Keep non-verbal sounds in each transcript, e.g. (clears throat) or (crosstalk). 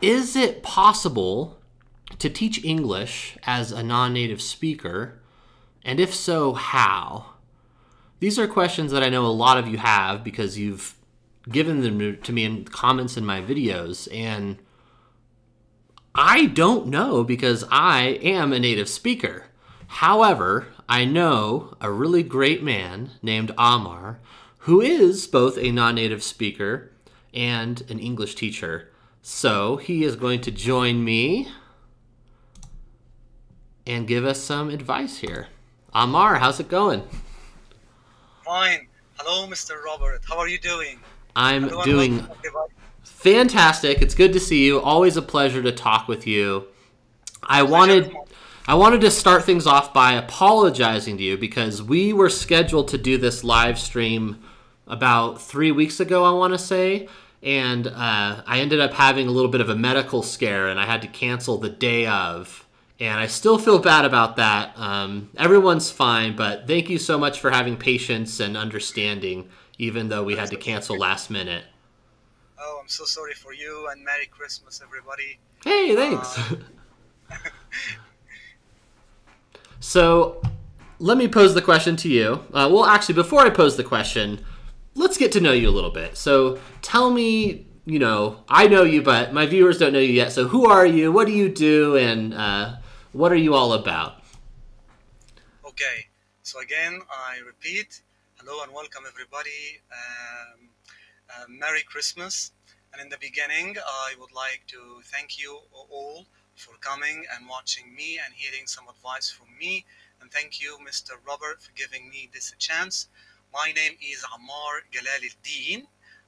is it possible to teach English as a non native speaker? And if so, how? These are questions that I know a lot of you have because you've given them to me in comments in my videos. And I don't know because I am a native speaker. However, I know a really great man named Amar who is both a non native speaker and an English teacher. So he is going to join me and give us some advice here. Amar, how's it going? Fine. Hello, Mr. Robert. How are you doing? I'm doing fantastic. It's good to see you. Always a pleasure to talk with you. I wanted I wanted to start things off by apologizing to you because we were scheduled to do this live stream about three weeks ago, I want to say. And uh, I ended up having a little bit of a medical scare and I had to cancel the day of. And I still feel bad about that. Um, everyone's fine, but thank you so much for having patience and understanding, even though we had to cancel last minute. Oh, I'm so sorry for you and Merry Christmas, everybody. Hey, thanks. Uh, (laughs) so let me pose the question to you. Uh, well, actually, before I pose the question, let's get to know you a little bit. So tell me, you know, I know you, but my viewers don't know you yet. So who are you? What do you do? And uh, what are you all about? Okay. So again, I repeat, hello and welcome everybody. Um, uh, Merry Christmas. And in the beginning, I would like to thank you all for coming and watching me and hearing some advice from me. And thank you, Mr. Robert, for giving me this chance. My name is Amar Galal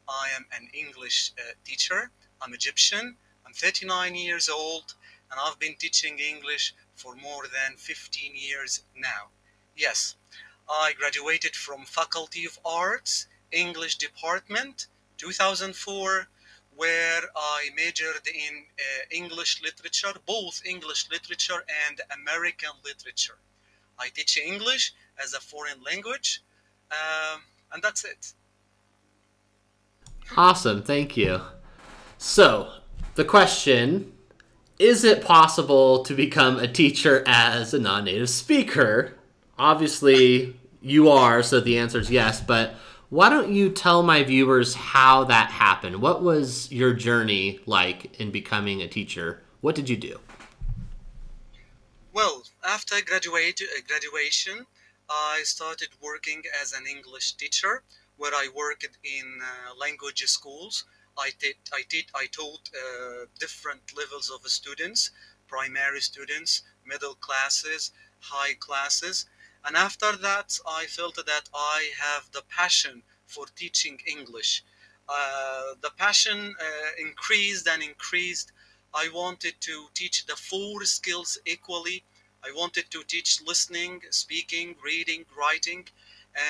I am an English uh, teacher. I'm Egyptian. I'm 39 years old and I've been teaching English for more than 15 years now. Yes, I graduated from Faculty of Arts, English Department, 2004, where I majored in uh, English literature, both English literature and American literature. I teach English as a foreign language um, and that's it. Awesome, thank you. So, the question is it possible to become a teacher as a non native speaker? Obviously, you are, so the answer is yes, but why don't you tell my viewers how that happened? What was your journey like in becoming a teacher? What did you do? Well, after graduate, uh, graduation, I started working as an English teacher where I worked in uh, language schools. I, did, I, did, I taught uh, different levels of students, primary students, middle classes, high classes. And after that, I felt that I have the passion for teaching English. Uh, the passion uh, increased and increased. I wanted to teach the four skills equally I wanted to teach listening, speaking, reading, writing,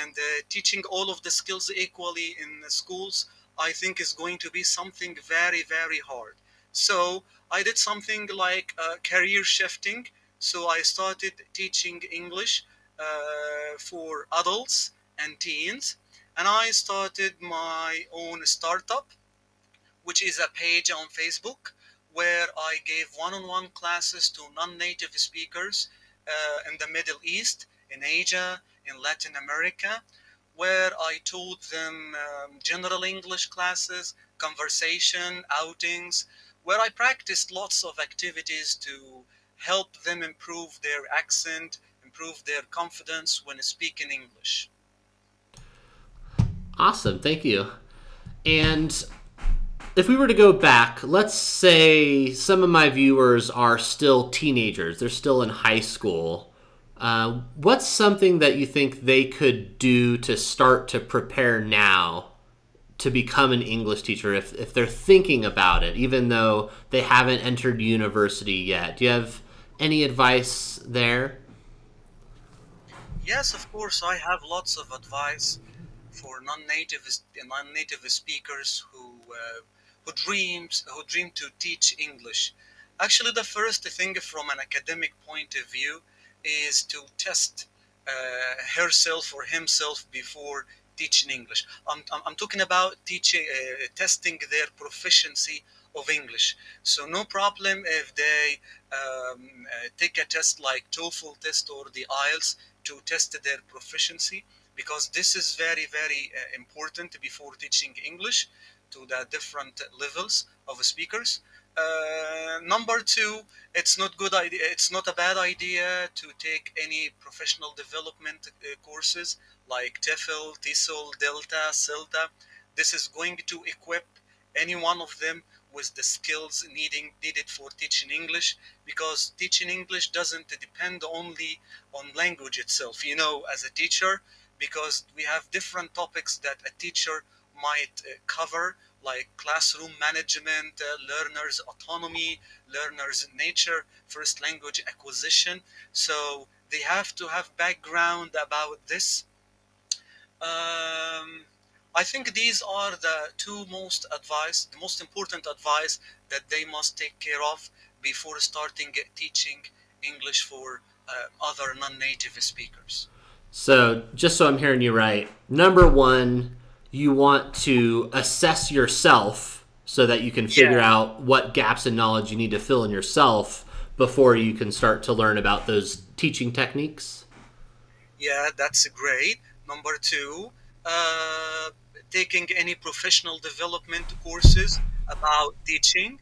and uh, teaching all of the skills equally in the schools, I think is going to be something very, very hard. So I did something like uh, career shifting. So I started teaching English uh, for adults and teens. And I started my own startup, which is a page on Facebook where I gave one-on-one classes to non-native speakers uh, in the Middle East, in Asia, in Latin America, where I taught them um, general English classes, conversation, outings, where I practiced lots of activities to help them improve their accent, improve their confidence when speaking English. Awesome, thank you. And if we were to go back, let's say some of my viewers are still teenagers, they're still in high school. Uh, what's something that you think they could do to start to prepare now to become an English teacher if, if they're thinking about it, even though they haven't entered university yet? Do you have any advice there? Yes, of course, I have lots of advice for non-native non-native speakers who uh, who dreams who dream to teach English. Actually, the first thing from an academic point of view is to test uh, herself or himself before teaching English. I'm, I'm, I'm talking about teaching, uh, testing their proficiency of English. So no problem if they um, uh, take a test like TOEFL test or the IELTS to test their proficiency because this is very very uh, important before teaching English to the different levels of speakers. Uh, number two, it's not good idea. It's not a bad idea to take any professional development uh, courses like TEFL, TESOL, Delta, CELTA. This is going to equip any one of them with the skills needing needed for teaching English because teaching English doesn't depend only on language itself. You know, as a teacher, because we have different topics that a teacher might uh, cover like classroom management, uh, learners' autonomy, learners' nature, first language acquisition. So they have to have background about this. Um, I think these are the two most advice, the most important advice that they must take care of before starting teaching English for uh, other non-native speakers. So, just so I'm hearing you right, number one, you want to assess yourself so that you can figure out what gaps in knowledge you need to fill in yourself before you can start to learn about those teaching techniques. Yeah, that's great. Number two, uh, taking any professional development courses about teaching.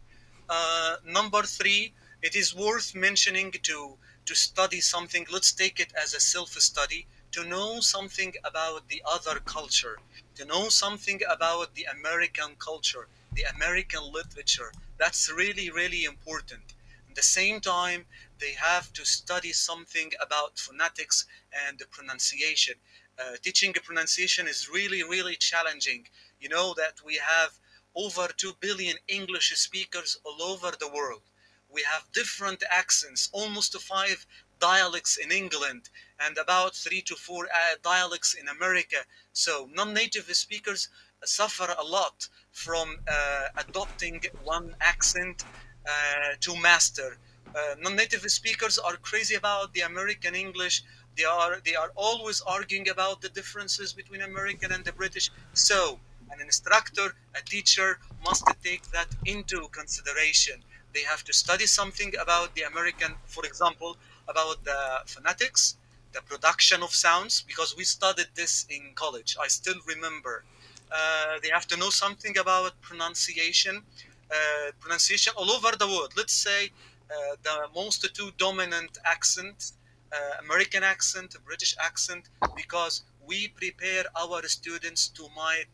Uh, number three, it is worth mentioning to to study something. Let's take it as a self-study to know something about the other culture to know something about the American culture, the American literature. That's really, really important. At the same time, they have to study something about phonetics and the pronunciation. Uh, teaching pronunciation is really, really challenging. You know that we have over 2 billion English speakers all over the world. We have different accents, almost five dialects in England and about three to four uh, dialects in America. So non-native speakers suffer a lot from uh, adopting one accent uh, to master. Uh, non-native speakers are crazy about the American English. They are they are always arguing about the differences between American and the British. So an instructor, a teacher must take that into consideration. They have to study something about the American, for example, about the phonetics, the production of sounds, because we studied this in college. I still remember. Uh, they have to know something about pronunciation, uh, pronunciation all over the world. Let's say uh, the most two dominant accents, uh, American accent, British accent, because we prepare our students to meet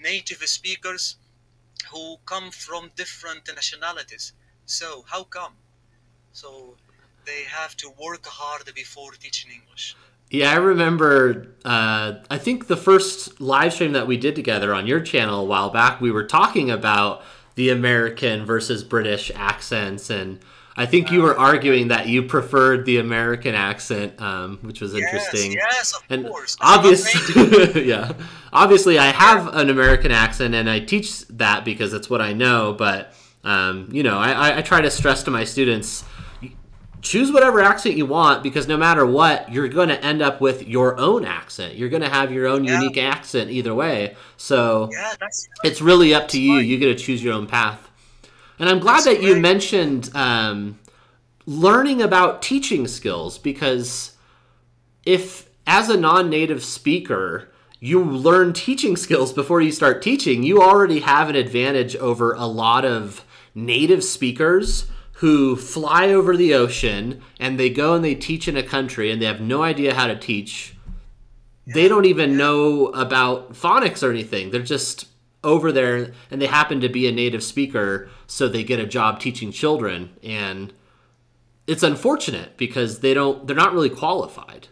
native speakers who come from different nationalities. So how come? So they have to work hard before teaching English. Yeah, I remember. Uh, I think the first live stream that we did together on your channel a while back, we were talking about the American versus British accents, and I think you were arguing that you preferred the American accent, um, which was yes, interesting. Yes, of and course. Obviously, (laughs) yeah. Obviously, I have an American accent, and I teach that because it's what I know. But um, you know, I, I try to stress to my students choose whatever accent you want because no matter what, you're going to end up with your own accent. You're going to have your own yeah. unique accent either way. So yeah, that's, it's really up to you. You get to choose your own path. And I'm glad that's that great. you mentioned um, learning about teaching skills because if, as a non native speaker, you learn teaching skills before you start teaching, you already have an advantage over a lot of native speakers who fly over the ocean and they go and they teach in a country and they have no idea how to teach. Yeah. They don't even know about phonics or anything. They're just over there and they happen to be a native speaker, so they get a job teaching children and it's unfortunate because they don't they're not really qualified.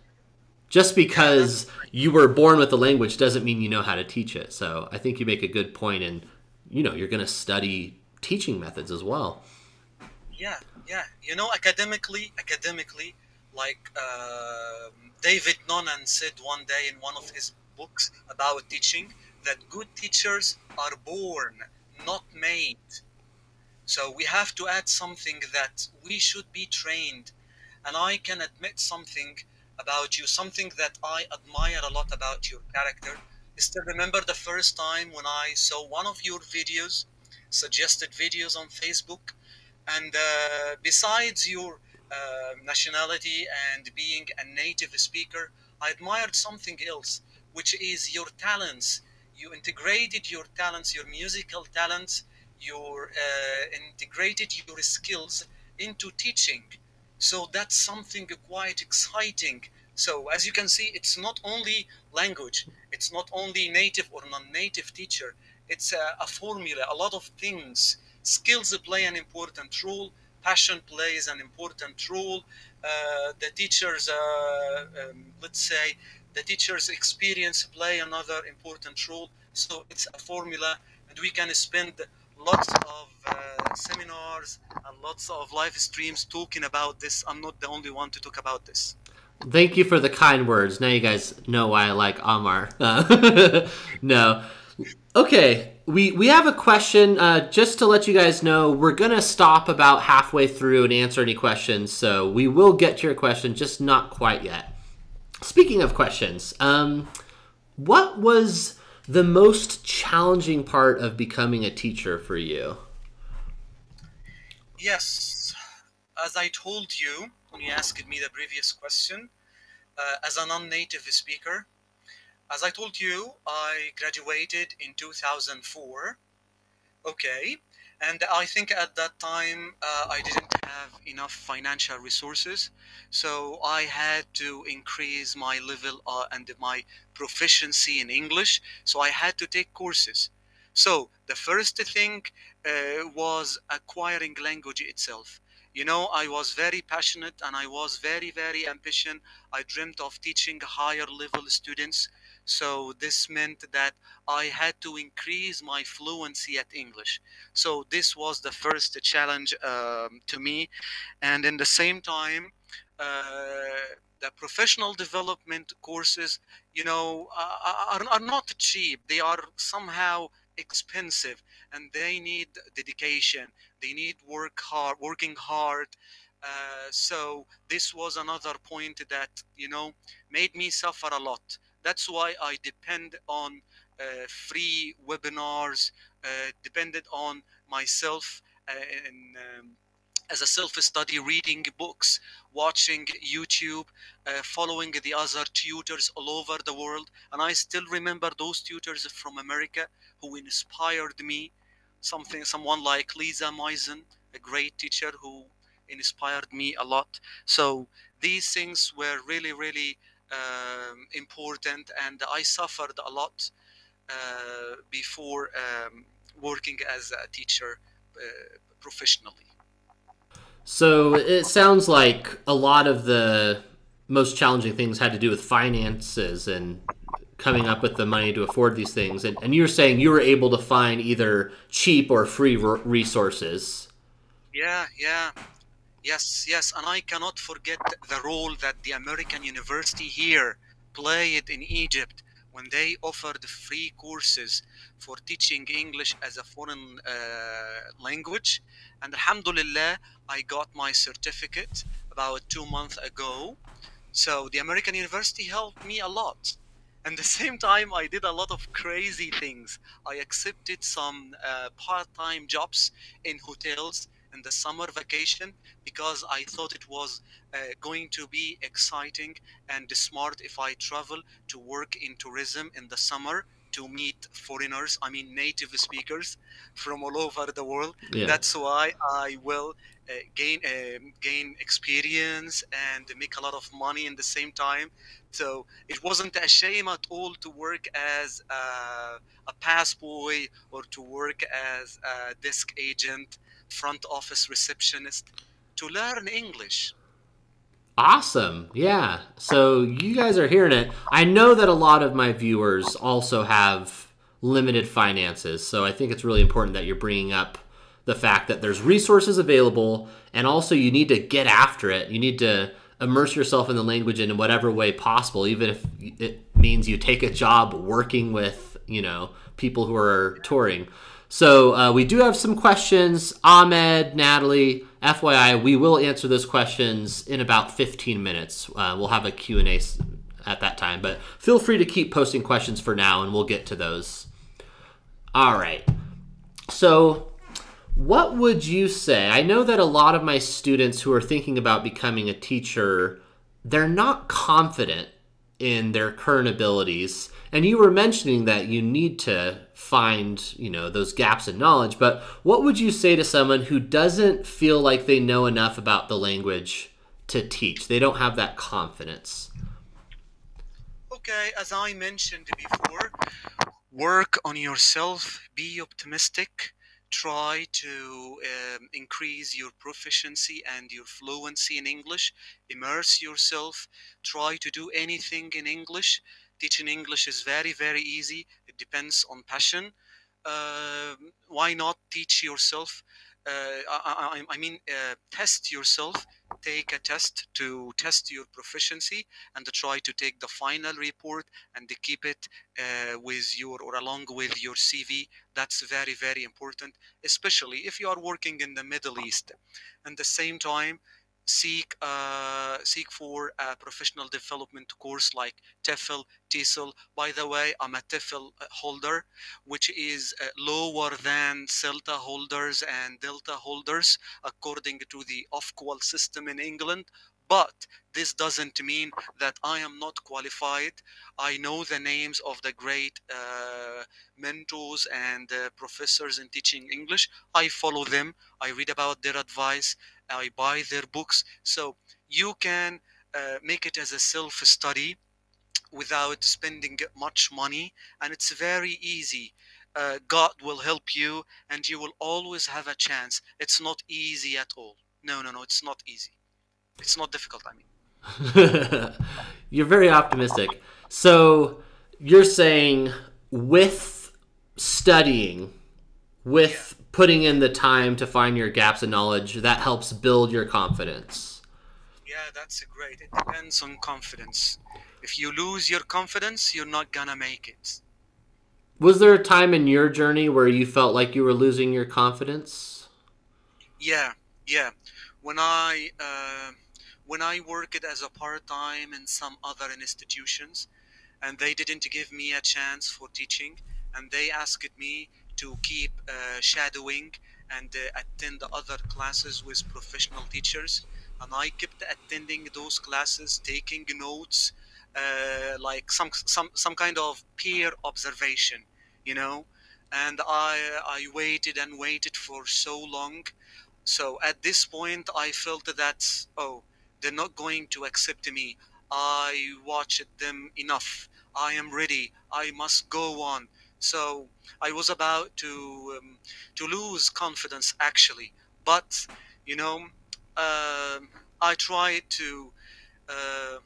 Just because you were born with the language doesn't mean you know how to teach it. So I think you make a good point and you know, you're going to study teaching methods as well yeah, yeah. You know, academically, academically, like uh, David Nunan said one day in one of his books about teaching that good teachers are born, not made. So we have to add something that we should be trained. And I can admit something about you, something that I admire a lot about your character. Is to remember the first time when I saw one of your videos suggested videos on Facebook. And uh, besides your uh, nationality and being a native speaker, I admired something else, which is your talents. You integrated your talents, your musical talents, your uh, integrated your skills into teaching. So that's something quite exciting. So as you can see, it's not only language, it's not only native or non-native teacher, it's a, a formula, a lot of things. Skills play an important role, passion plays an important role. Uh, the teachers, uh, um, let's say, the teacher's experience play another important role. So it's a formula, and we can spend lots of uh, seminars and lots of live streams talking about this. I'm not the only one to talk about this. Thank you for the kind words. Now you guys know why I like Amar. Uh, (laughs) no. Okay, we, we have a question. Uh, just to let you guys know, we're to stop about halfway through and answer any questions. So we will get to your question, just not quite yet. Speaking of questions, um, what was the most challenging part of becoming a teacher for you? Yes, as I told you when you asked me the previous question, uh, as a non-native speaker, as I told you, I graduated in 2004. Okay, and I think at that time uh, I didn't have enough financial resources, so I had to increase my level uh, and my proficiency in English. So I had to take courses. So the first thing uh, was acquiring language itself. You know, I was very passionate and I was very, very ambitious. I dreamt of teaching higher level students so this meant that I had to increase my fluency at English. So this was the first challenge um, to me. And in the same time, uh, the professional development courses, you know, are, are not cheap. They are somehow expensive and they need dedication. They need work hard, working hard. Uh, so this was another point that, you know, made me suffer a lot. That's why I depend on uh, free webinars, uh, depended on myself uh, and um, as a self-study reading books watching youtube uh, following the other tutors all over the world. And i still remember those tutors from america who inspired me. Something someone like lisa Mojsin, a great teacher who inspired me a lot. So these things were really really um, important, and I suffered a lot uh, before um, working as a teacher uh, professionally. So it sounds like a lot of the most challenging things had to do with finances and coming up with the money to afford these things. And, and you're saying you were able to find either cheap or free resources. Yeah, yeah. Yes, yes, and I cannot forget the role that the American university here played in Egypt when they offered free courses for teaching English as a foreign uh, language. And Alhamdulillah, I got my certificate about two months ago. So the American university helped me a lot. And the (laughs) same time, I did a lot of crazy things. I accepted some uh, part-time jobs in hotels in the summer vacation because I thought it was uh, going to be exciting and smart if I travel to work in tourism in the summer to meet foreigners, I mean native speakers from all over the world. Yeah. That's why I will uh, gain uh, gain experience and make a lot of money in the same time. So it wasn't a shame at all to work as a, a pass boy or to work as a desk agent front office receptionist to learn English. Awesome. Yeah. So you guys are hearing it. I know that a lot of my viewers also have limited finances. So I think it's really important that you're bringing up the fact that there's resources available and also you need to get after it. You need to immerse yourself in the language in whatever way possible, even if it means you take a job working with, you know, people who are touring. So uh, we do have some questions. Ahmed, Natalie, FYI, we will answer those questions in about 15 minutes. Uh, we'll have a Q&A at that time, but feel free to keep posting questions for now, and we'll get to those. All right. So What would you say? I know that a lot of my students who are thinking about becoming a teacher, they're not confident in their current abilities. And you were mentioning that you need to find, you know, those gaps in knowledge, but what would you say to someone who doesn't feel like they know enough about the language to teach? They don't have that confidence. Okay, as I mentioned before, work on yourself, be optimistic, try to um, increase your proficiency and your fluency in English, immerse yourself, try to do anything in English. Teaching English is very, very easy, it depends on passion. Uh, why not teach yourself? Uh, I, I, I, mean, uh, test yourself take a test to test your proficiency and try to take the final report and keep it uh, with your or along with your CV. That's very, very important, especially if you are working in the Middle East. And the same time, seek uh, seek for a professional development course like TEFL, TESOL. By the way, I'm a TEFL uh, holder, which is uh, lower than CELTA holders and Delta holders according to the Ofqual system in England. But this doesn't mean that I am not qualified. I know the names of the great uh, mentors and uh, professors in teaching English. I follow them. I read about their advice. I buy their books. So you can uh, make it as a self study without spending much money, and it's very easy. Uh, God will help you, and you will always have a chance. It's not easy at all. No, no, no, it's not easy. It's not difficult, I mean. (laughs) you're very optimistic. So you're saying with studying, with. Putting in the time to find your gaps in knowledge, that helps build your confidence. Yeah, that's great. It depends on confidence. If you lose your confidence, you're not gonna make it. Was there a time in your journey where you felt like you were losing your confidence? Yeah, yeah. When I uh, when I worked as a part time in some other institutions, and they didn't give me a chance for teaching, and they asked me to keep uh, shadowing and uh, attend other classes with professional teachers, and I kept attending those classes, taking notes, uh, like some some some kind of peer observation, you know. And I I waited and waited for so long. So at this point, I felt that oh, they're not going to accept me. I watched them enough. I am ready. I must go on. So I was about to um, to lose confidence actually, but you know, uh, I tried to. Uh,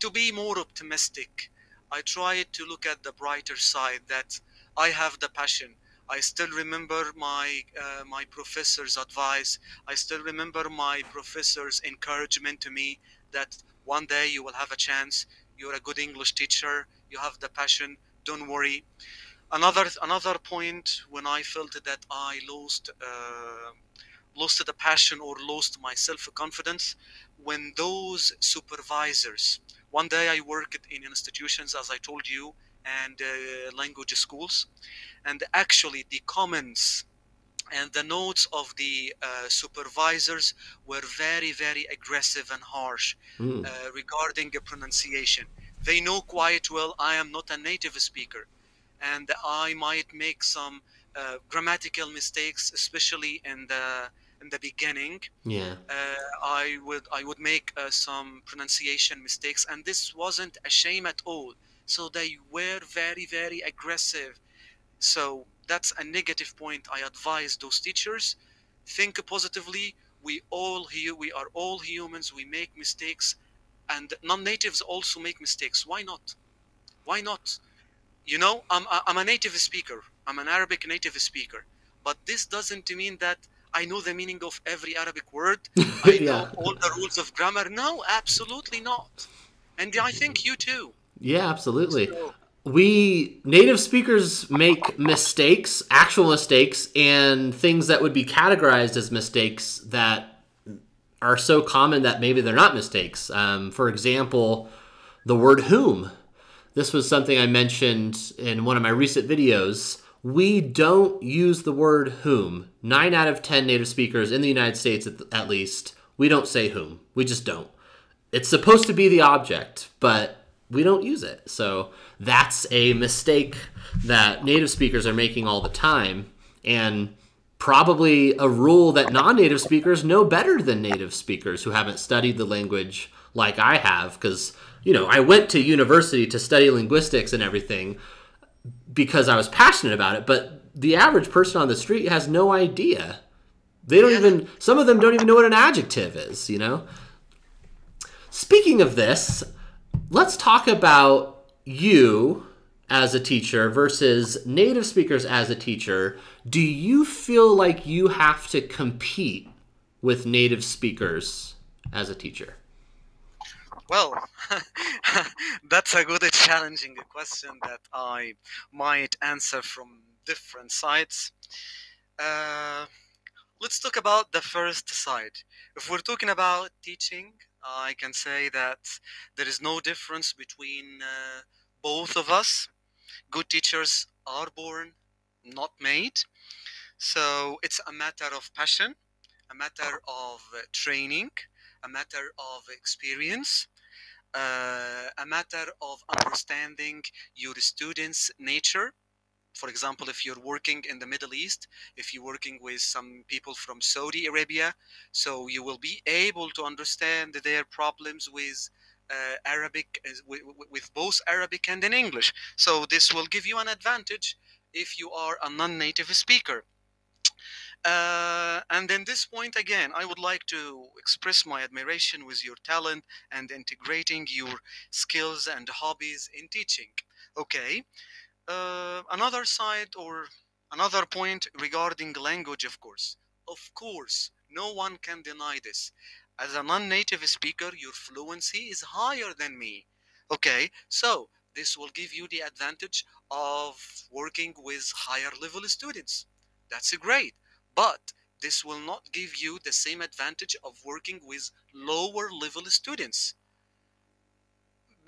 to be more optimistic, I tried to look at the brighter side that I have the passion. I still remember my uh, my professor's advice. I still remember my professor's encouragement to me that one day you will have a chance. You're a good English teacher. You have the passion. Don't worry. Another another point when I felt that I lost uh, lost the passion or lost my self confidence when those supervisors one day I worked in institutions, as I told you, and uh, language schools, and actually the comments and the notes of the uh, supervisors were very, very aggressive and harsh mm. uh, regarding the pronunciation. They know quite well I am not a native speaker, and I might make some uh, grammatical mistakes, especially in the in the beginning. Yeah. Uh, I would I would make uh, some pronunciation mistakes, and this wasn't a shame at all. So they were very very aggressive. So that's a negative point. I advise those teachers think positively. We all here we are all humans. We make mistakes, and non-natives also make mistakes. Why not? Why not? You know, I'm I'm a native speaker. I'm an Arabic native speaker, but this doesn't mean that I know the meaning of every Arabic word. (laughs) I yeah. know all the rules of grammar. No, absolutely not. And I think you too. Yeah, absolutely. So, we native speakers make mistakes, actual mistakes, and things that would be categorized as mistakes that are so common that maybe they're not mistakes. Um, for example, the word whom. This was something I mentioned in one of my recent videos we don't use the word whom. Nine out of 10 native speakers in the United States, at, at least, we don't say whom. We just don't. It's supposed to be the object, but we don't use it. So that's a mistake that native speakers are making all the time. And probably a rule that non native speakers know better than native speakers who haven't studied the language like I have. Because, you know, I went to university to study linguistics and everything because I was passionate about it, but the average person on the street has no idea. They don't even, some of them don't even know what an adjective is, you know? Speaking of this, let's talk about you as a teacher versus native speakers as a teacher, do you feel like you have to compete with native speakers as a teacher? Well, (laughs) that's a good challenging question that I might answer from different sides. Uh, let's talk about the first side. If we're talking about teaching, I can say that there is no difference between uh, both of us good teachers are born, not made. So it's a matter of passion, a matter of uh, training, a matter of experience, uh, a matter of understanding your students' nature. For example, if you're working in the Middle East, if you're working with some people from Saudi Arabia, so you will be able to understand their problems with uh, Arabic with, with both Arabic and in English. So this will give you an advantage if you are a non-native speaker. Uh, and in this point again, I would like to express my admiration with your talent and integrating your skills and hobbies in teaching. Okay, uh, another side or another point regarding language, of course. Of course, no one can deny this. As a non-native speaker your fluency is higher than me. Okay so this will give you the advantage of working with higher level students. That's a great but this will not give you the same advantage of working with lower level students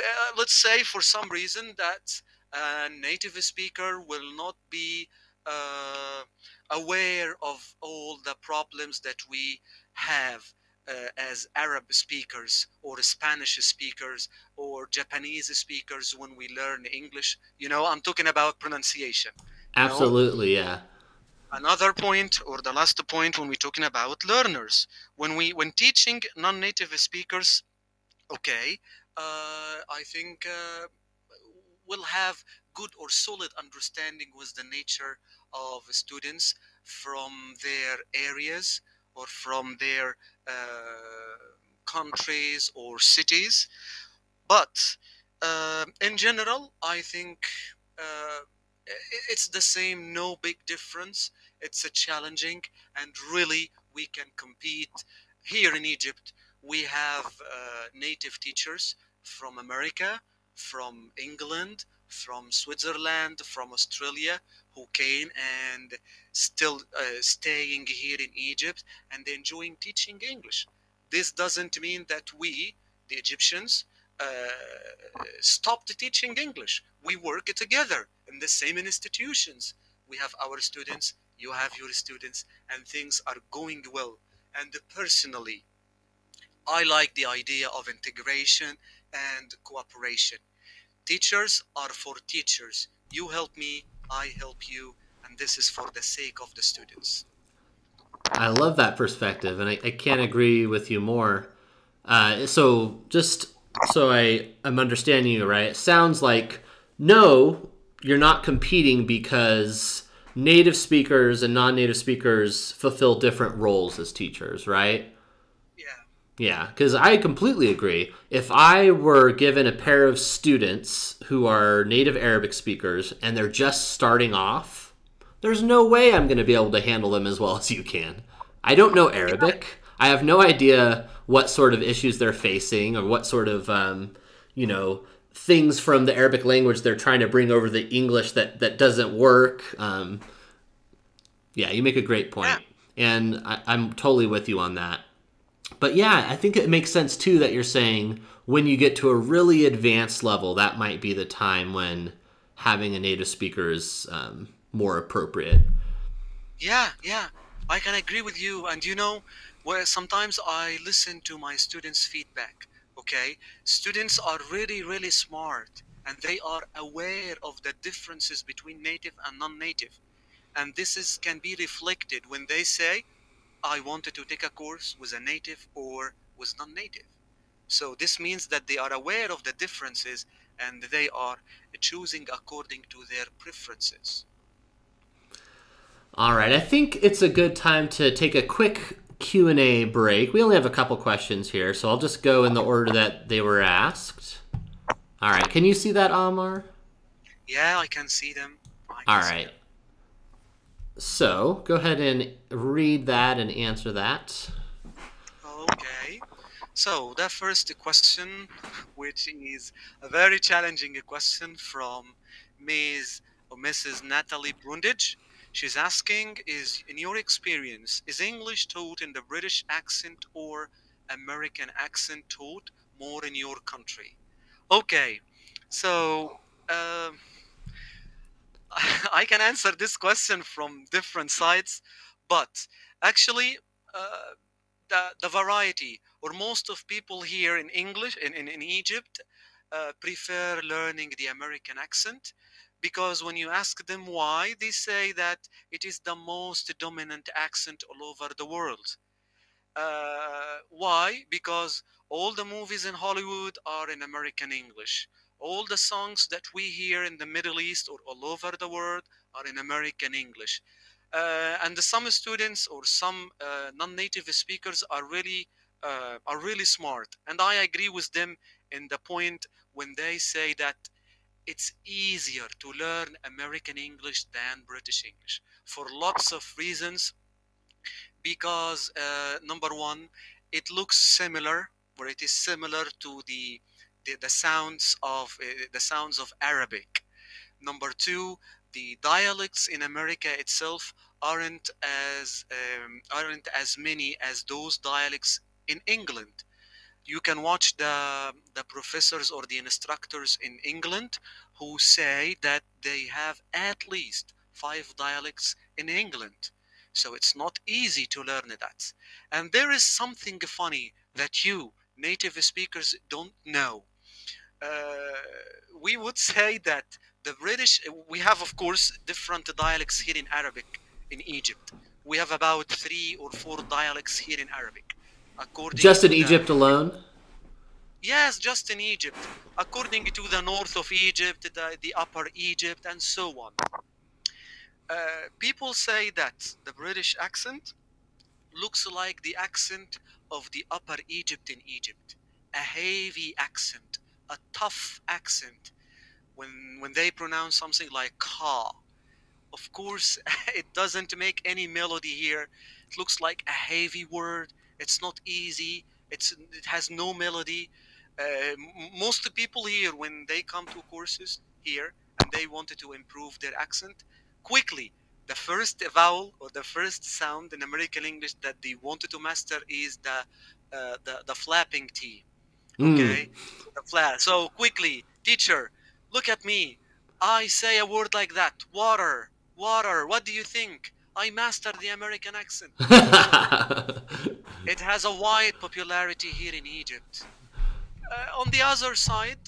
uh, let's say for some reason that a native speaker will not be uh, aware of all the problems that we have uh, as Arab speakers or Spanish speakers or Japanese speakers when we learn English. You know, I'm talking about pronunciation. Absolutely, know? yeah. Another point, or the last point, when we're talking about learners, when we when teaching non-native speakers, okay, uh, I think uh, we'll have good or solid understanding with the nature of students from their areas or from their uh, countries or cities. But uh, in general, I think uh, it's the same, no big difference. It's a challenging, and really we can compete. Here in Egypt, we have uh, native teachers from America, from England, from Switzerland, from Australia, who came and still uh, staying here in Egypt and enjoying teaching English. This doesn't mean that we, the Egyptians, uh, stopped teaching English. We work together in the same institutions. We have our students, you have your students, and things are going well. And personally, I like the idea of integration and cooperation. Teachers are for teachers. You help me, I help you, and this is for the sake of the students. I love that perspective, and I, I can't agree with you more. Uh, so, just so I am understanding you right, it sounds like no, you're not competing because native speakers and non-native speakers fulfill different roles as teachers, right? Yeah, Yeah, because I completely agree. If I were given a pair of students who are native Arabic speakers and they're just starting off, there's no way I'm going to be able to handle them as well as you can. I don't know Arabic. I have no idea what sort of issues they're facing or what sort of, um, you know, things from the Arabic language they're trying to bring over the English that, that doesn't work. Um, yeah, you make a great point. And I, I'm totally with you on that but yeah, I think it makes sense too that you're saying when you get to a really advanced level, that might be the time when having a native speaker is um, more appropriate. Yeah, yeah, I can agree with you. And you know, where sometimes I listen to my students' feedback. Okay, students are really, really smart, and they are aware of the differences between native and non-native, and this is can be reflected when they say, "I wanted to take a course with a native or with non-native." So this means that they are aware of the differences and they are choosing according to their preferences. All right, I think it's a good time to take a quick Q&A break. We only have a couple questions here, so I'll just go in the order that they were asked. All right, can you see that, Amar? Yeah, I can see them. Can All right. them. So, go ahead and read that and answer that. Okay. So the first question, which is a very challenging question from Ms. or Mrs. Natalie Brundage. She's asking, is in your experience, is English taught in the British accent or American accent taught more in your country? Okay, so um, (laughs) I can answer this question from different sides, but actually, uh, the, the variety or most of people here in English in, in, in Egypt uh, prefer learning the American accent because when you ask them why, they say that it is the most dominant accent all over the world. Uh, why? Because all the movies in Hollywood are in American English. All the songs that we hear in the Middle East or all over the world are in American English. Uh, and some students or some uh, non-native speakers are really uh, are really smart, and I agree with them in the point when they say that it's easier to learn American English than British English for lots of reasons. Because uh, number one it looks similar or it is similar to the the, the sounds of uh, the sounds of arabic. Number two the dialects in america itself aren't as um, aren't as many as those dialects in england you can watch the the professors or the instructors in england who say that they have at least five dialects in england so it's not easy to learn that. And there is something funny that you, native speakers, don't know. Uh, we would (laughs) say that the British, we have, of course, different dialects here in Arabic in Egypt. We have about three or four dialects here in Arabic. According Just in to the- Egypt alone? Yes, just in Egypt. According to the north of Egypt, the, the upper Egypt, and so on. Uh, people say that the British accent looks like the accent of the upper Egypt in Egypt. A heavy accent, a tough accent. When, when they pronounce something like ka, of course, (laughs) it doesn't make any melody here. It looks like a heavy word. It's not easy. It's, it has no melody. Uh, most people here, when they come to courses here and they wanted to improve their accent, quickly, the first vowel or the first sound in American English that they wanted to master is the uh, the, the flapping T. Mm. Okay, the flat. So quickly, teacher, look at me. I say a word like that. Water, water. What do you think? I mastered the American accent. (laughs) It has a wide popularity here in Egypt. Uh, on the other side,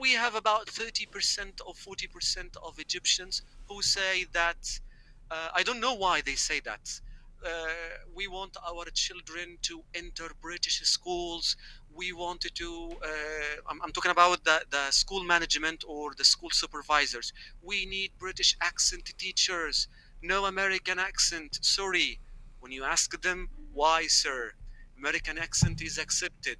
we have about 30% or 40% of Egyptians who say that, uh, I don't know why they say that. Uh, we want our children to enter British schools. We wanted to, uh, I'm, I'm talking about the, the school management or the school supervisors. We need British accent teachers, no American accent. Sorry. When you ask them, why, sir? American accent is accepted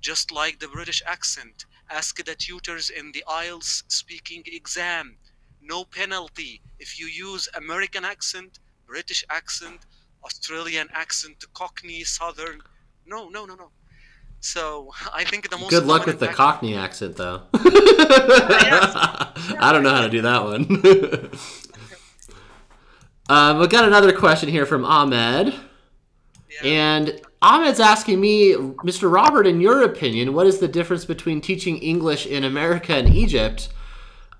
just like the British accent. Ask the tutors in the IELTS speaking exam. No penalty if you use American accent, British accent, Australian accent, Cockney, Southern. No, no, no, no. So (laughs) I think the most Good luck with the dominant Cockney accent, though. (laughs) (laughs) I don't know how to do that one. Um, we got another question here from Ahmed. yeah. And Ahmed's asking me, Mr. Robert, in your opinion, what is the difference between teaching English in America and Egypt?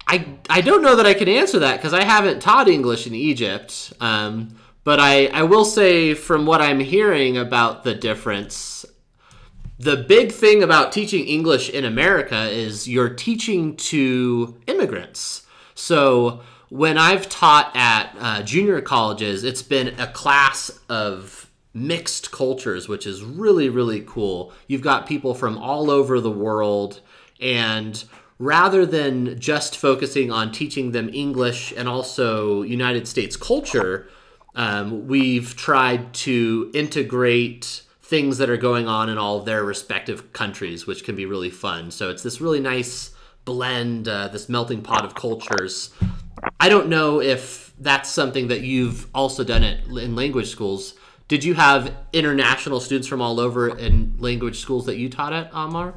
I I don't know that I can answer that because I haven't taught English in Egypt. Um, but I I will say from what I'm hearing about the difference, the big thing about teaching English in America is you're teaching to immigrants. So when I've taught at uh, junior colleges, it's been a class of mixed cultures, which is really, really cool. You've got people from all over the world, and rather than just focusing on teaching them English and also United States culture, um, we've tried to integrate things that are going on in all of their respective countries, which can be really fun. So it's this really nice blend, uh, this melting pot of cultures. I don't know if that's something that you've also done it in language schools. Did you have international students from all over in language schools that you taught at, Amar?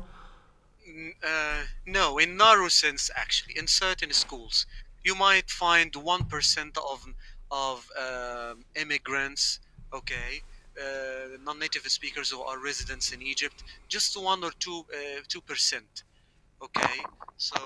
Uh, no, in narrow sense, actually, in certain schools, you might find one percent of of um immigrants. Okay, uh, non-native speakers who are residents in Egypt, just one or two uh, two percent. Okay, so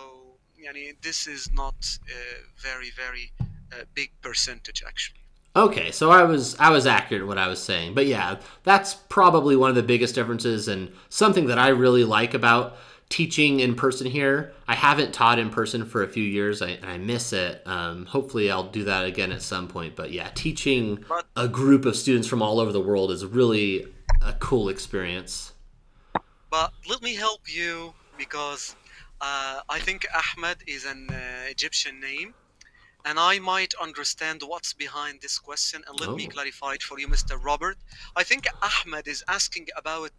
yani, this is not a very very uh, big percentage actually. Okay, so I was I was accurate in what I was saying, but yeah, that's probably one of the biggest differences and something that I really like about teaching in person here. I haven't taught in person for a few years. I, I miss it. Um, hopefully, I'll do that again at some point. But yeah, teaching a group of students from all over the world is really a cool experience. but let me help you because uh, I think Ahmed is an uh, Egyptian name, and I might understand what's behind this question. And let me Oh. clarify it for you, Mr. Robert. I think Ahmed is asking about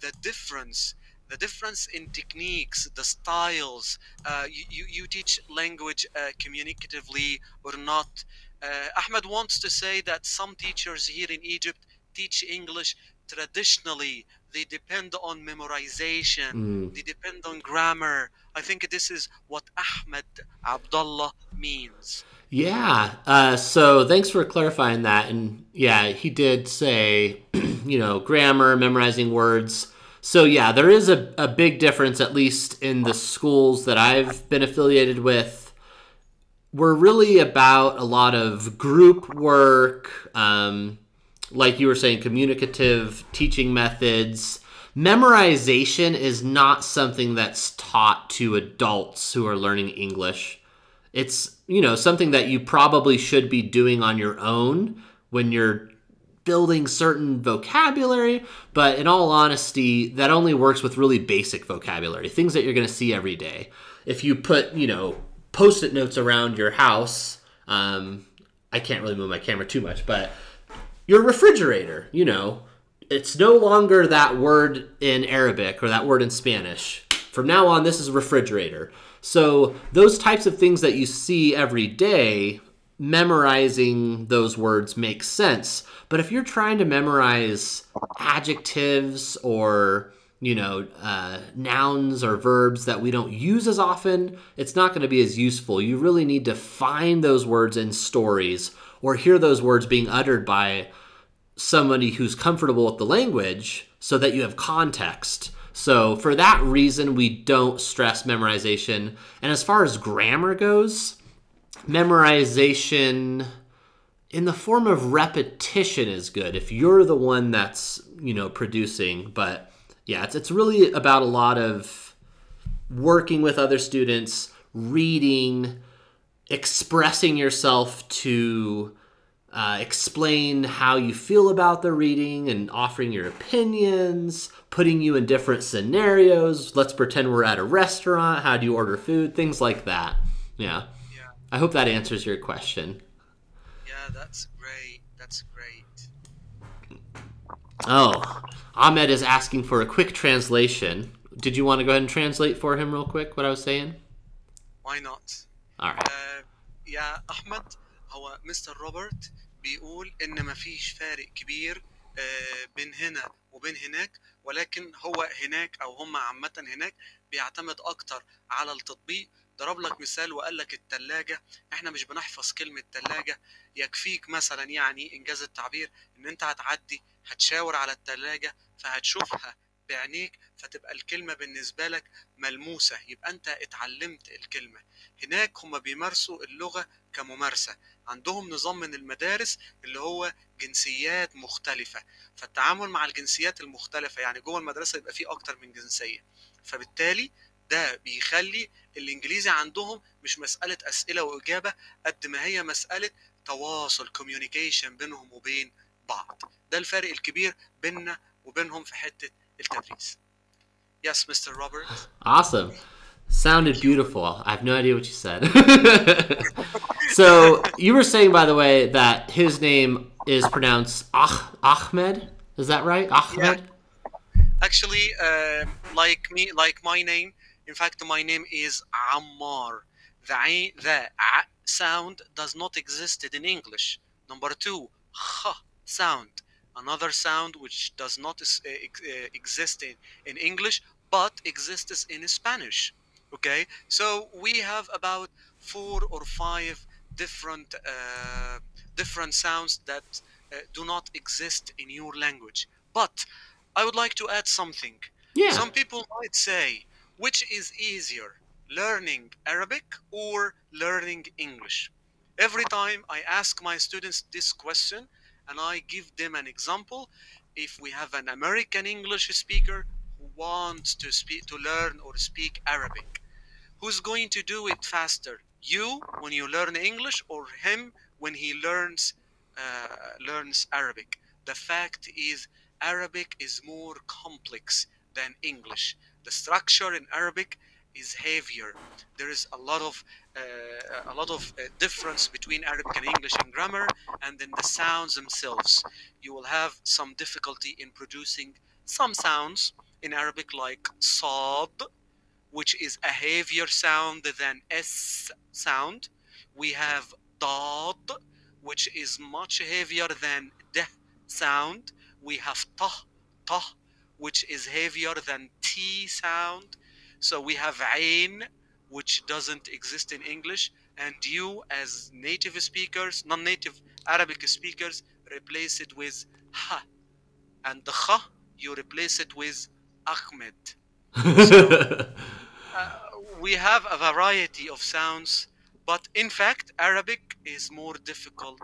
the difference. The difference in techniques, the styles. Uh, you, you, you teach language uh, communicatively or not. Uh, Ahmed wants to say that some teachers here in Egypt teach English traditionally. They depend on memorization. Mm. They depend on grammar. I think this is what Ahmed Abdullah means. Yeah. Uh, so thanks for clarifying that. And yeah, he did say, (clears throat) you know, grammar, memorizing words. So yeah, there is a, a big difference, at least in the schools that I've been affiliated with. We're really about a lot of group work, um, like you were saying, communicative teaching methods. Memorization is not something that's taught to adults who are learning English it's you know something that you probably should be doing on your own when you're building certain vocabulary but in all honesty that only works with really basic vocabulary things that you're going to see every day if you put you know post-it notes around your house um, i can't really move my camera too much but your refrigerator you know. It's no longer that word in arabic or that word in spanish. From now on this is refrigerator. So those types of things that you see every day memorizing those words makes sense. But if you're trying to memorize adjectives or you know uh, nouns or verbs that we don't use as often it's not going to be as useful. You really need to find those words in stories or hear those words being uttered by somebody who's comfortable with the language so that you have context. So, for that reason, we don't stress memorization. And as far as grammar goes, memorization in the form of repetition is good if you're the one that's, you know, producing. But yeah, it's, it's really about a lot of working with other students, reading, expressing yourself to uh, explain how you feel about the reading and offering your opinions, putting you in different scenarios. Let's pretend we're at a restaurant. How do you order food? Things like that. Yeah. Yeah, I hope that answers your question. yeah, that's great. That's great. Oh, Ahmed is asking for a quick translation. Did you want to go ahead and translate for him real quick what I was saying? Why not? All right. آه يا أحمد هو مستر روبرت بيقول إن مفيش فارق كبير آه بين هنا وبين هناك ولكن هو هناك أو هم عامة هناك بيعتمد أكتر على التطبيق. ضرب لك مثال وقال لك التلاجة. إحنا مش بنحفظ كلمة تلاجة. يكفيك مثلا يعني إنجاز التعبير إن أنت هتعدي هتشاور على التلاجة فهتشوفها بعينيك فتبقى الكلمة بالنسبة لك ملموسة يبقى أنت اتعلمت الكلمة. هناك هم بيمارسوا اللغة كممارسة. عندهم نظام من المدارس اللي هو جنسيات مختلفة. فالتعامل مع الجنسيات المختلفة يعني جوه المدرسة يبقى فيه أكتر من جنسية. فبالتالي ده بيخلي الإنجليزي عندهم مش مسألة أسئلة وإجابة قد ما هي مسألة تواصل communication بينهم وبين بعض. ده الفرق الكبير بيننا وبينهم في حتة Iltadris. Yes, Mr. Robert. Awesome. Sounded beautiful. I have no idea what you said. (laughs) so you were saying, by the way, that his name is pronounced ah- Ahmed. Is that right, Ahmed? Yeah. Actually, uh, like me, like my name. In fact, my name is Ammar. The a, the a sound does not exist in English. Number two, kh sound another sound which does not uh, uh, exist in, in English but exists in Spanish. Okay, so we have about four or five different uh, different sounds that uh, do not exist in your language. But I would like to add something. Yeah. Some people might say, which is easier, learning Arabic or learning English? Every time I ask my students this question and I give them an example, if we have an American English speaker who wants to speak to learn or speak Arabic, who's going to do it faster? You when you learn English or him when he learns uh, learns Arabic? The fact is Arabic is more complex than English. The structure in Arabic is heavier. There is a lot of uh, a lot of uh, difference between Arabic and English in grammar and in the sounds themselves. You will have some difficulty in producing some sounds in Arabic like sad, which is a heavier sound than s sound. We have dad, which is much heavier than d sound. We have tah, tah, which is heavier than t sound. So we have ain, which doesn't exist in English, and you, as native speakers, non-native Arabic speakers, replace it with ha, and the kha you replace it with Ahmed. (laughs) Uh, we have a variety of sounds, but in fact, Arabic is more difficult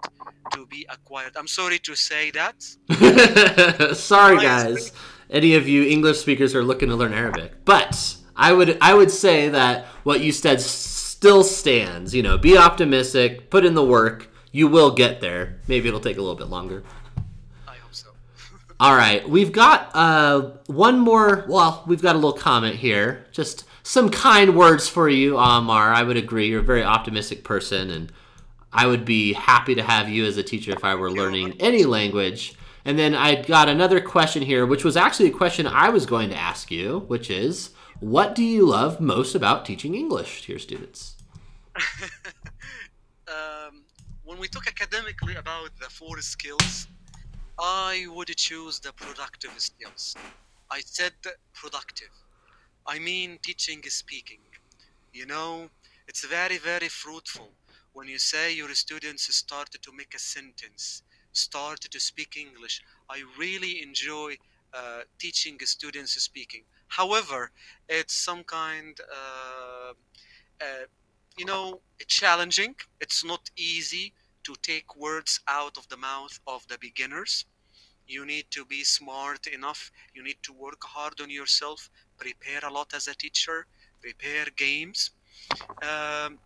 to be acquired. I'm sorry to say that. (laughs) Sorry, guys. Any of you English speakers are looking to learn Arabic, but I would I would say that what you said still stands. You know, be optimistic, put in the work. You will get there. Maybe it'll take a little bit longer. I hope so. (laughs) All right, we've got uh, one more. Well, we've got a little comment here. Just some kind words for you, Amar. I would agree. You're a very optimistic person, and I would be happy to have you as a teacher if I were learning any language. And then I got another question here, which was actually a question I was going to ask you, which is, what do you love most about teaching English to your students? (laughs) um, when we talk academically about the four skills, I would choose the productive skills. I said productive. I mean teaching speaking. You know, it's very, very fruitful when you say your students started to make a sentence, started to speak English. I really enjoy uh, teaching students speaking. However, it's some kind, uh, uh, you know, challenging. It's not easy to take words out of the mouth of the beginners. You need to be smart enough. You need to work hard on yourself. Prepare a lot as a teacher. Prepare games. Um,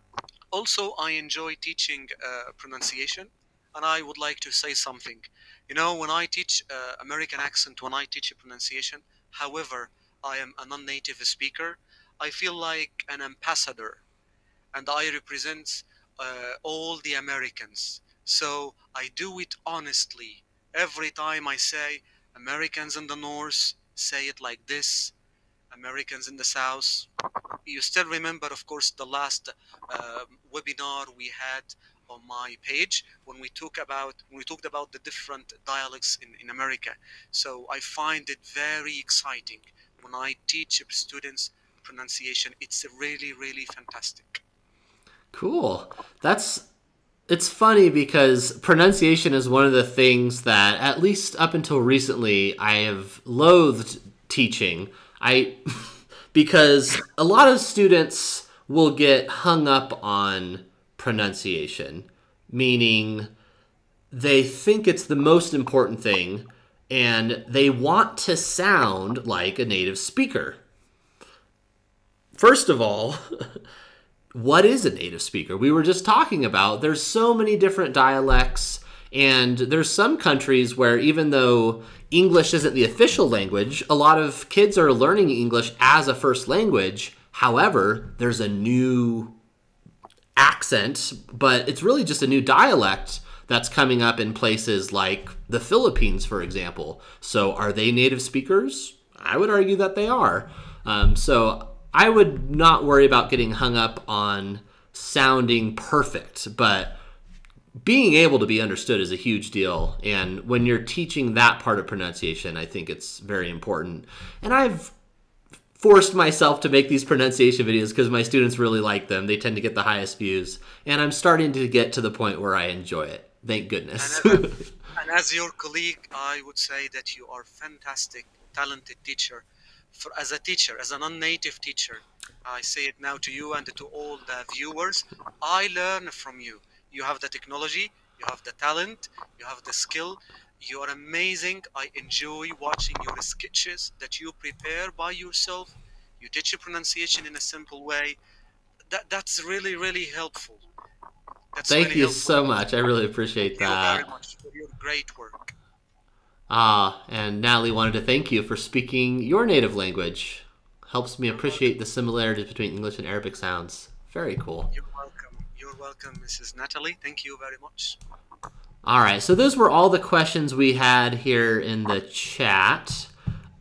also, I enjoy teaching uh, pronunciation, and I would like to say something. You know, when I teach uh, American accent, when I teach pronunciation, however, I am a non native speaker, I feel like an ambassador and I represent uh, all the Americans. So I do it honestly. Every time I say Americans in the North, say it like this. Americans in the South. You still remember, of course, the last uh, webinar we had on my page when we talk about when we talked about the different dialects in, in America. So I find it very exciting when I teach students pronunciation. It's really, really fantastic. Cool. That's it's funny because pronunciation is one of the things that at least up until recently I have loathed teaching. I (laughs) because a lot of students will get hung up on pronunciation, meaning they think it's the most important thing and they want to sound like a native speaker. First of all, (laughs) what is a native speaker? We were just talking about there's so many different dialects and there's some countries where even though English isn't the official language, a lot of kids are learning English as a first language. However, there's a new accent, but it's really just a new dialect that's coming up in places like the Philippines, for example. So, are they native speakers? I would argue that they are. Um, so, I would not worry about getting hung up on sounding perfect, but being able to be understood is a huge deal. And when you're teaching that part of pronunciation, I think it's very important. And I've forced myself to make these pronunciation videos because my students really like them. They tend to get the highest views. And I'm starting to get to the point where I enjoy it. Thank goodness. And, (laughs) and as your colleague, I would say that you are fantastic, talented teacher. For, as a teacher, as a non-native teacher, I say it now to you and to all the viewers. I learn from you. You have the technology, you have the talent, you have the skill. You are amazing. I enjoy watching your sketches that you prepare by yourself. You teach your pronunciation in a simple way. That that's really really helpful. That's Thank really you helpful. so much. I really appreciate Thank you that. very much for your great work. Ah, and Natalie wanted to thank you for speaking your native language. Helps me appreciate the similarities between English and Arabic sounds. Very cool. You're welcome. You're welcome, Mrs. Natalie. Thank you very much. All right, so those were all the questions we had here in the chat.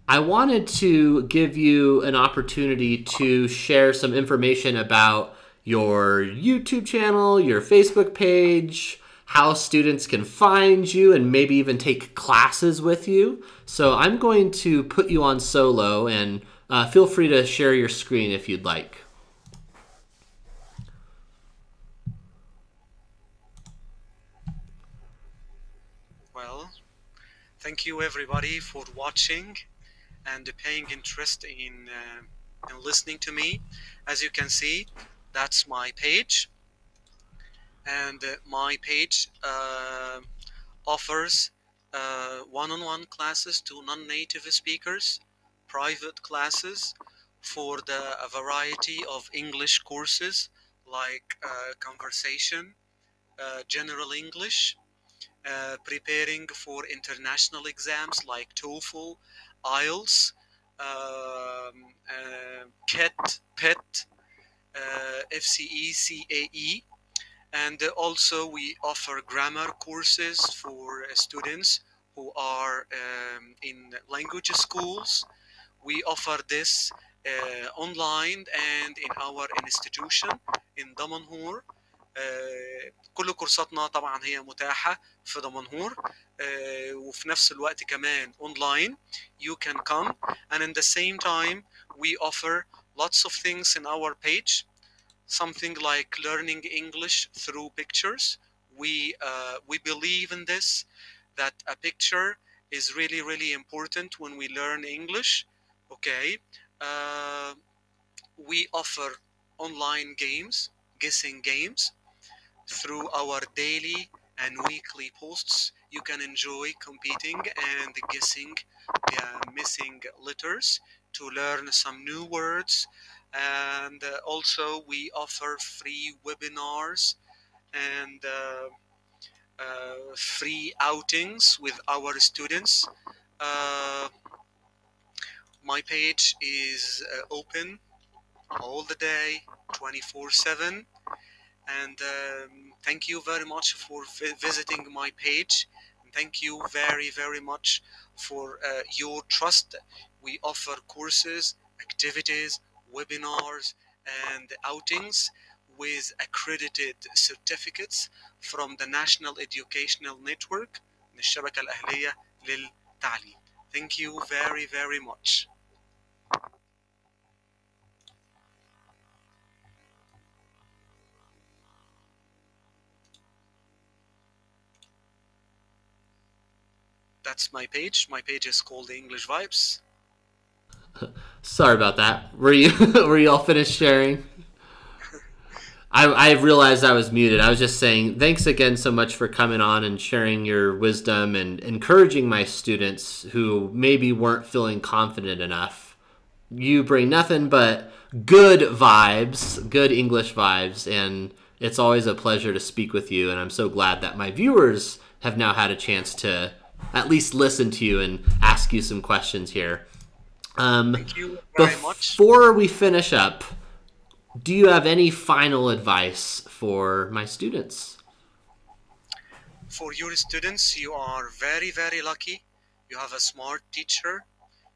I wanted to give you an opportunity to share some information about your YouTube channel, your Facebook page, how students can find you, and maybe even take classes with you. So I'm going to put you on solo, and uh, feel free to share your screen if you'd like. Well, thank you everybody for watching and paying interest in, uh, in listening to me. As you can see, that's my page. And uh, my page uh, offers uh, one-on-one classes to non-native speakers, private classes for the a variety of English courses like uh, conversation, general English, uh, preparing for international exams like TOEFL, IELTS, um, uh, KET, PET, FCE, CAE, and uh, also we offer grammar courses for uh, students who are um, in language schools. We offer this uh, online and in our institution in Damanhur. آه، كل كورساتنا طبعا هي متاحة في دمنهور آه، وفي نفس الوقت كمان اونلاين you can come and in the same time we offer lots of things in our page something like learning English through pictures we uh, we believe in this that a picture is really really important when we learn English okay uh, we offer online games guessing games through our daily and weekly posts you can enjoy competing and guessing the missing letters to learn some new words. And uh, also we offer free webinars and uh, uh, free outings with our students. Uh, my page is uh, open all the day 24 7 and um, thank you very much for vi- visiting my page thank you very very much for uh, your trust we offer courses activities webinars and outings with accredited certificates from the National Educational Network من الشبكة الأهلية للتعليم thank you very very much That's my page. My page is called the English Vibes. (laughs) Sorry about that. Were you (laughs) were you all finished sharing? I, I realized I was muted. I was just saying thanks again so much for coming on and sharing your wisdom and encouraging my students who maybe weren't feeling confident enough. You bring nothing but good vibes, good English vibes, and it's always a pleasure to speak with you. And I'm so glad that my viewers have now had a chance to at least listen to you and ask you some questions here. Um, Thank you very much. Before we finish up, do you have any final advice for my students? For your students, you are very, very lucky. You have a smart teacher.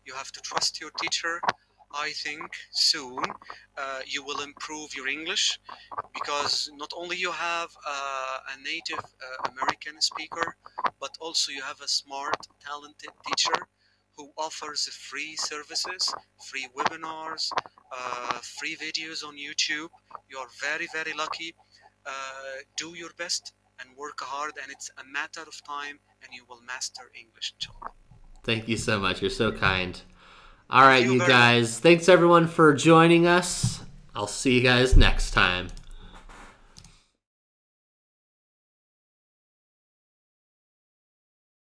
You have to trust your teacher. I think soon uh, you will improve your English because not only you have uh, a native uh, American speaker, but also you have a smart, talented teacher who offers free services, free webinars, uh, free videos on YouTube. You are very, very lucky. Uh, do your best and work hard, and it's a matter of time, and you will master English. Thank you so much. You're so kind. All right, you you guys. Thanks everyone for joining us. I'll see you guys next time.